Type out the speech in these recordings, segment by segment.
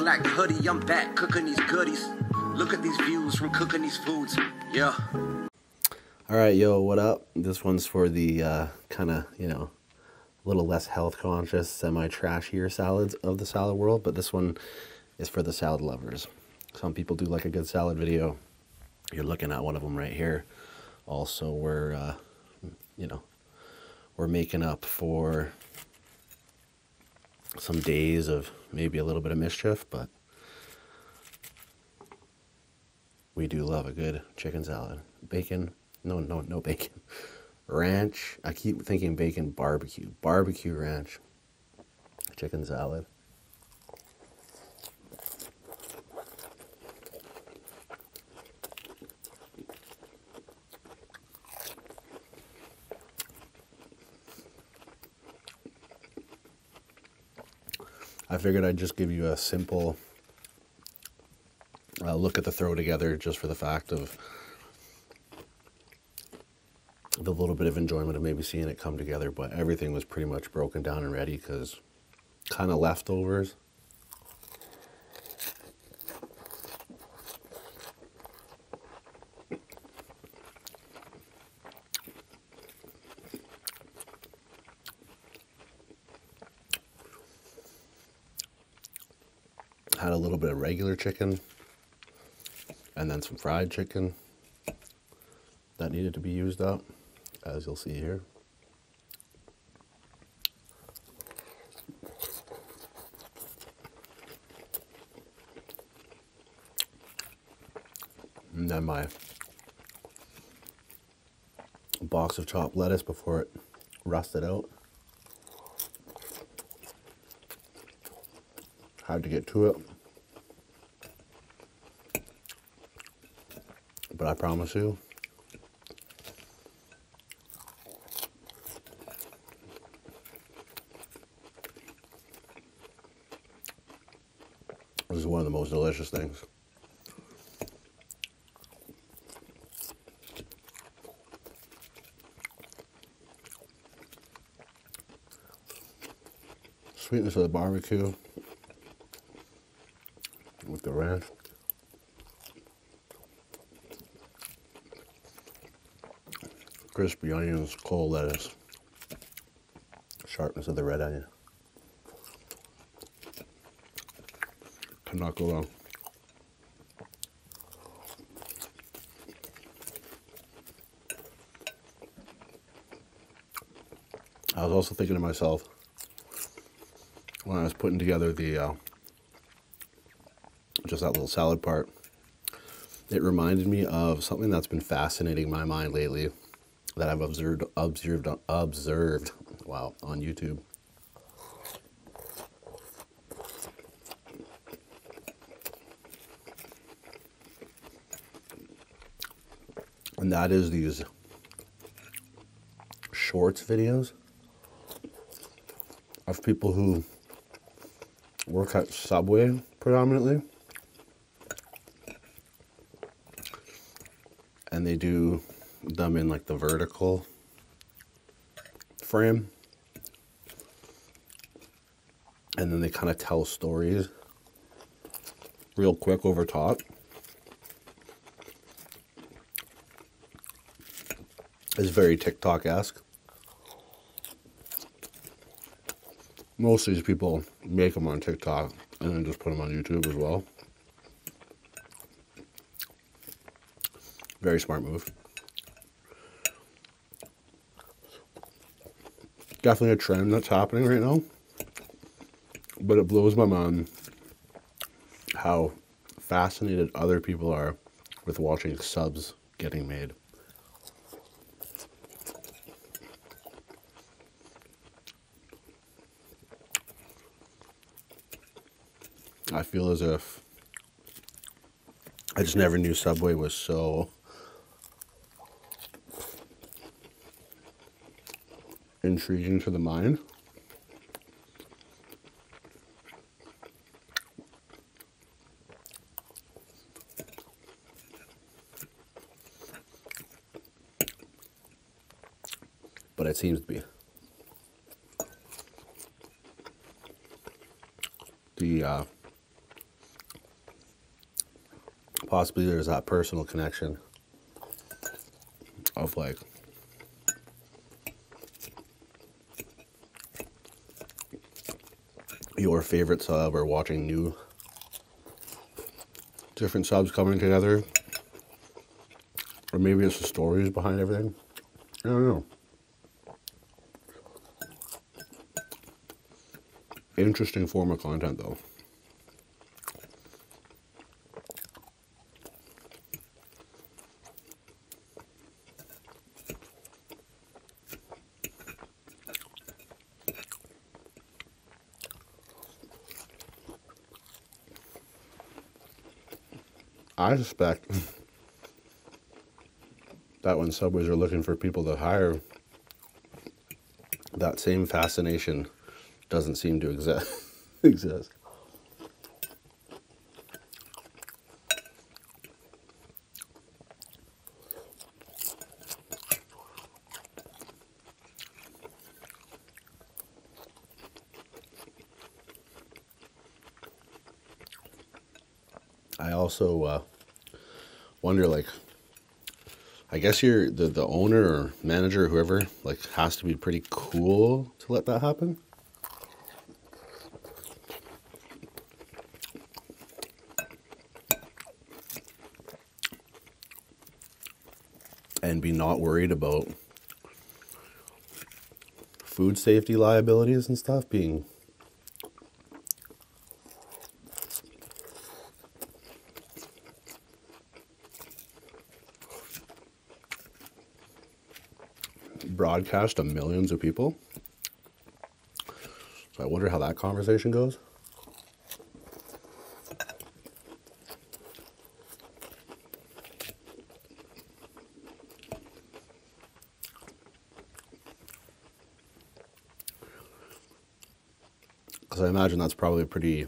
black hoody, I'm back cooking these goodies. Look at these views from cooking these foods. Yeah. All right, yo, what up? This one's for the uh, kind of, you know, a little less health conscious, semi trashier salads of the salad world, but this one is for the salad lovers. Some people do like a good salad video. You're looking at one of them right here. Also, we're, uh, you know, we're making up for some days of maybe a little bit of mischief, but we do love a good chicken salad. Bacon, no, no, no bacon. Ranch, I keep thinking bacon barbecue. Barbecue ranch, chicken salad. Figured I'd just give you a simple uh, look at the throw together just for the fact of the little bit of enjoyment of maybe seeing it come together, but everything was pretty much broken down and ready because kind of leftovers. Had a little bit of regular chicken and then some fried chicken that needed to be used up, as you'll see here. And then my box of chopped lettuce before it rusted out. Had to get to it. But I promise you, this is one of the most delicious things. Sweetness of the barbecue crispy onions, cold lettuce, sharpness of the red onion. Cannot go wrong. I was also thinking to myself when I was putting together the uh, just that little salad part. It reminded me of something that's been fascinating my mind lately that I've observed observed observed wow on YouTube. And that is these shorts videos of people who work at Subway predominantly. And they do in like the vertical frame. And then they kind of tell stories real quick over top. It's very TikTok esque. Most of these people make them on TikTok and then just put them on YouTube as well. Very smart move. Definitely a trend that's happening right now. But it blows my mind how fascinated other people are with watching subs getting made. I feel as if I just never knew Subway was so intriguing to the mind. But it seems to be. The uh, possibly there's that personal connection of like your favorite sub or watching new different subs coming together. Or maybe it's the stories behind everything. I don't know. Interesting form of content though. I suspect that when subways are looking for people to hire, that same fascination doesn't seem to exist. exist. I also uh, wonder, like, I guess you're the the owner or manager or whoever like has to be pretty cool to let that happen. And be not worried about food safety liabilities and stuff being broadcast to millions of people. So I wonder how that conversation goes. Because I imagine that's probably a pretty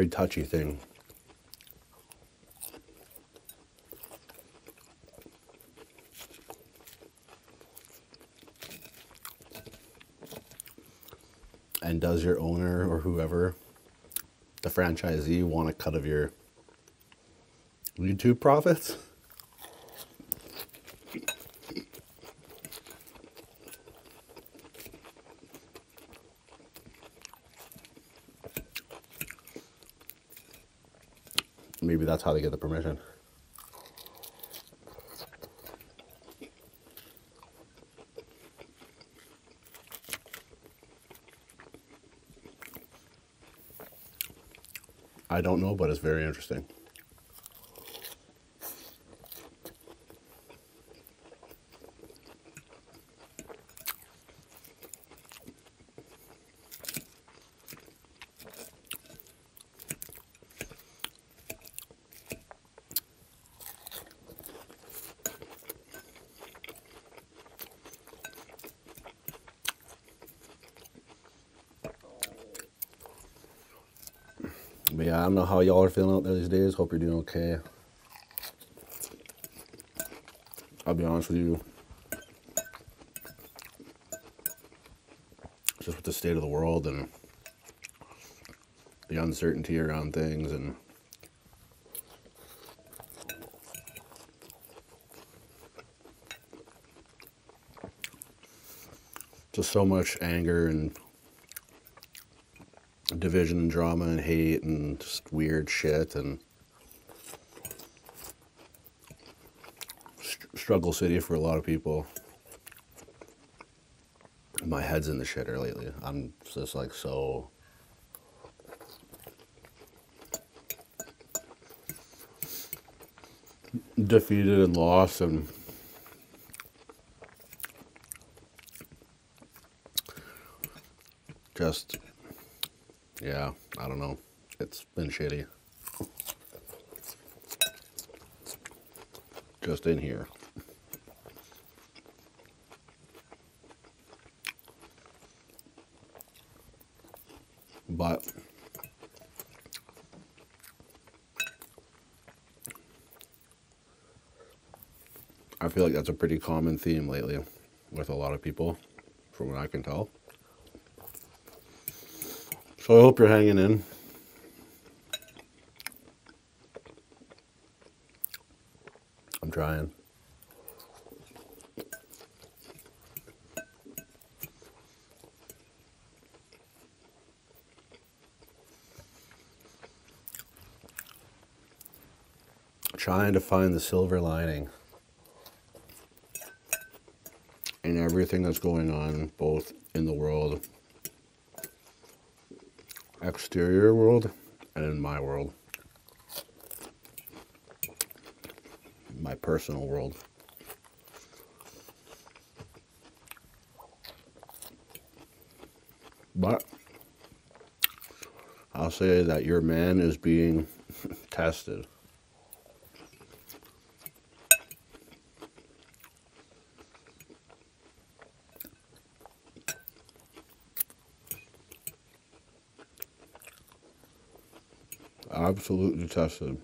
pretty touchy thing. And does your owner or whoever, the franchisee, want a cut of your YouTube profits? Maybe that's how they get the permission. I don't know, but it's very interesting. But yeah, I don't know how y'all are feeling out there these days. Hope you're doing okay. I'll be honest with you. Just with the state of the world and the uncertainty around things and just so much anger and division and drama and hate and just weird shit and str- struggle city for a lot of people. My head's in the shitter lately. I'm just like so. Defeated and lost and just yeah, I don't know. It's been shitty. Just in here. But I feel like that's a pretty common theme lately with a lot of people, from what I can tell. So I hope you're hanging in. I'm trying. Trying to find the silver lining in everything that's going on, both in the world, exterior world, and in my world. My personal world. But I'll say that your man is being tested. Absolutely tested.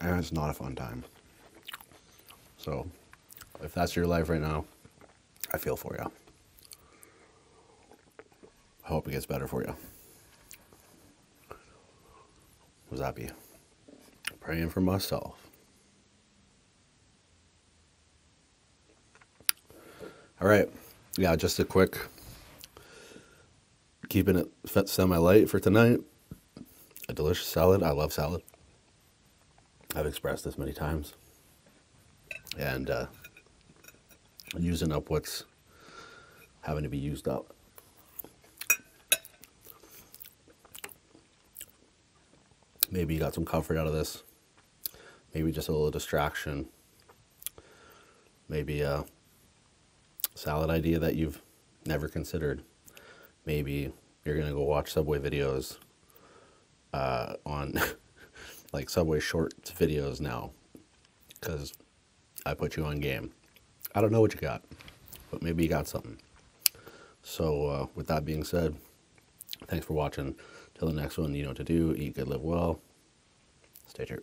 And it's not a fun time. So, if that's your life right now, I feel for you. I hope it gets better for you. Was that be? Praying for myself. All right. Yeah, just a quick keeping it semi light for tonight. A delicious salad. I love salad. I've expressed this many times. And uh, using up what's having to be used up. Maybe you got some comfort out of this. Maybe just a little distraction. Maybe a salad idea that you've never considered. Maybe you're going to go watch Subway videos uh, on like Subway Shorts videos now because I put you on game. I don't know what you got, but maybe you got something. So, uh, with that being said, thanks for watching. Till the next one, you know what to do. Eat good, live well. Stay true.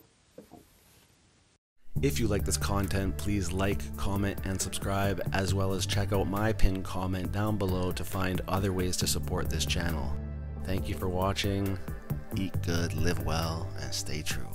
If you like this content, please like, comment, and subscribe, as well as check out my pinned comment down below to find other ways to support this channel. Thank you for watching. Eat good, live well, and stay true.